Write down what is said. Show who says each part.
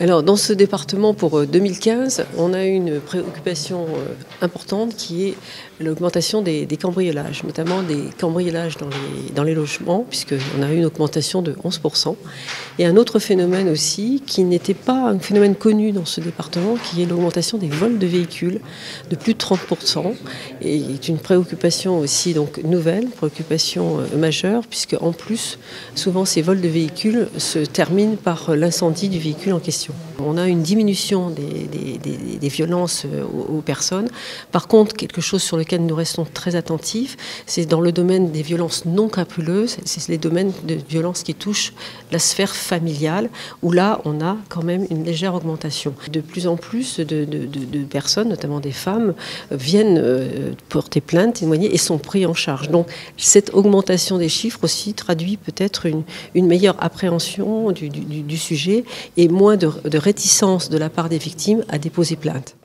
Speaker 1: Alors, dans ce département pour 2015, on a une préoccupation importante qui est l'augmentation des, cambriolages, notamment des cambriolages dans les, dans les logements, puisqu'on a eu une augmentation de 11%. Et un autre phénomène aussi, qui n'était pas un phénomène connu dans ce département, qui est l'augmentation des vols de véhicules de plus de 30%, et est une préoccupation aussi donc nouvelle, préoccupation euh, majeure, puisque en plus, souvent ces vols de véhicules se terminent par l'incendie du véhicule en question. difícil. On a une diminution des, des, violences euh, aux, personnes. Par contre, quelque chose sur lequel nous restons très attentifs, c'est dans le domaine des violences non crapuleuses, c'est les domaines de violences qui touchent la sphère familiale, où là, on a quand même une légère augmentation. De plus en plus de, personnes, notamment des femmes, viennent euh, porter plainte, témoigner et sont pris en charge. Donc cette augmentation des chiffres aussi traduit peut-être une, meilleure appréhension du, sujet et moins de réticence de la part des victimes à déposer plainte.